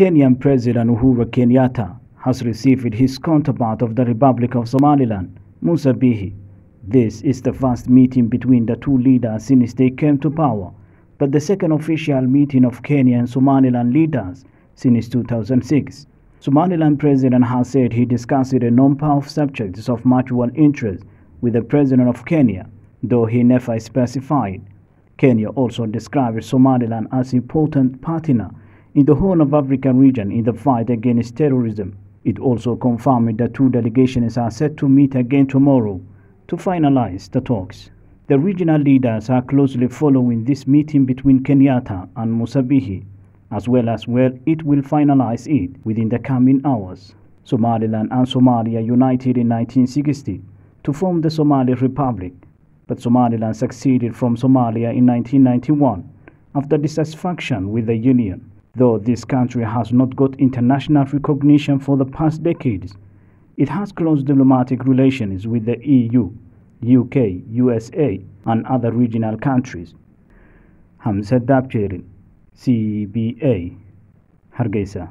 Kenyan President Uhuru Kenyatta has received his counterpart of the Republic of Somaliland, Musa Bihi. This is the first meeting between the two leaders since they came to power, but the second official meeting of Kenya and Somaliland leaders since 2006. Somaliland president has said he discussed a number of subjects of mutual interest with the president of Kenya, though he never specified. Kenya also described Somaliland as important partner in the Horn of Africa region in the fight against terrorism. It also confirmed that two delegations are set to meet again tomorrow to finalize the talks. The regional leaders are closely following this meeting between Kenyatta and Musa Bihi, as well as where it will finalize it within the coming hours. Somaliland and Somalia united in 1960 to form the Somali Republic, but Somaliland succeeded from Somalia in 1991 after dissatisfaction with the Union. Though this country has not got international recognition for the past decades, it has close diplomatic relations with the EU, UK, USA, and other regional countries. Hamza Dabjerin, CBA, Hargeisa.